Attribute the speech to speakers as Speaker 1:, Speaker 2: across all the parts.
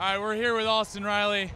Speaker 1: All right, we're here with Austin Riley.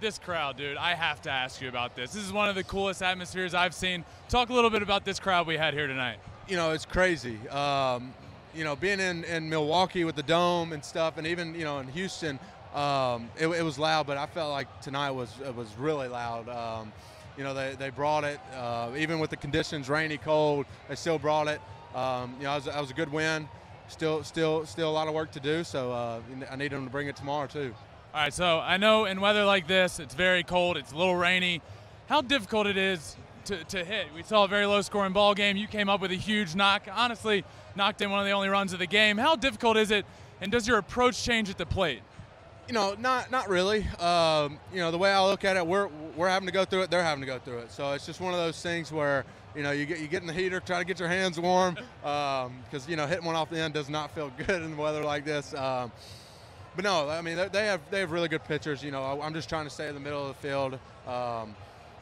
Speaker 1: This crowd, dude, I have to ask you about this. This is one of the coolest atmospheres I've seen. Talk a little bit about this crowd we had here tonight.
Speaker 2: You know, it's crazy. Um, you know, being in, in Milwaukee with the dome and stuff, and even you know in Houston, um, it, it, was loud. But I felt like tonight was was really loud. Um, you know, they, they brought it uh, even with the conditions, rainy, cold. They still brought it. Um, you know, was, it was a good win. Still, still, still a lot of work to do. So uh, I need them to bring it tomorrow too.
Speaker 1: All right, so I know in weather like this, it's very cold, it's a little rainy. How difficult it is to, to hit? We saw a very low scoring ball game. You came up with a huge knock. Honestly, knocked in one of the only runs of the game. How difficult is it, and does your approach change at the plate?
Speaker 2: You know, not not really. Um, you know, the way I look at it, we're we're having to go through it. They're having to go through it. So it's just one of those things where you know you get you get in the heater, try to get your hands warm, because um, you know hitting one off the end does not feel good in the weather like this. Um, but no, I mean they have they have really good pitchers. You know, I'm just trying to stay in the middle of the field um,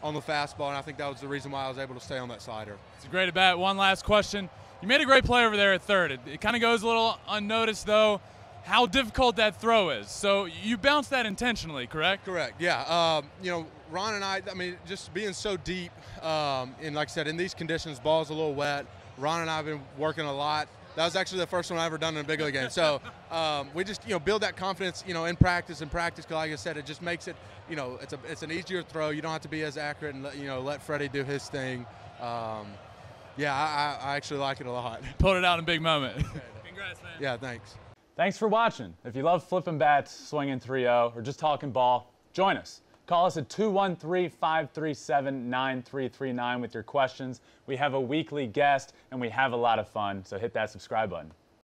Speaker 2: on the fastball, and I think that was the reason why I was able to stay on that slider.
Speaker 1: It's a great at bat. One last question. You made a great play over there at third. It, it kind of goes a little unnoticed though. How difficult that throw is. So you bounced that intentionally, correct?
Speaker 2: Correct. Yeah. Um, you know, Ron and I. I mean, just being so deep, um, and like I said, in these conditions, ball's a little wet. Ron and I have been working a lot that was actually the first one I ever done in a big league game. So um, we just you know build that confidence you know in practice and practice. Cause like I said, it just makes it you know it's a it's an easier throw. You don't have to be as accurate and let, you know let Freddie do his thing. Um, yeah, I, I, actually like it a lot.
Speaker 1: Pulled it out in a big moment. Congrats, man.
Speaker 2: Yeah, thanks.
Speaker 1: Thanks for watching. If you love flipping bats, swinging 3-0, or just talking ball, join us. Call us at 213-537-9339 with your questions. We have a weekly guest and we have a lot of fun, so hit that subscribe button.